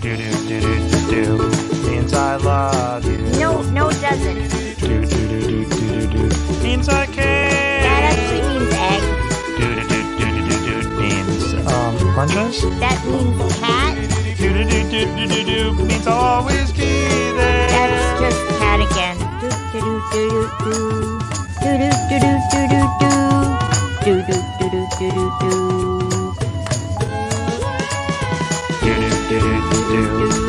Do do do do do do means I love you. No, no, it doesn't. Do do do do do do do means I care. That actually means egg. Do do do do do do do means um lunches. That means cat. Do do do do do do do means I'll always be there. That's just cat again. Do do do do do do do do do do do do do do do do do do do.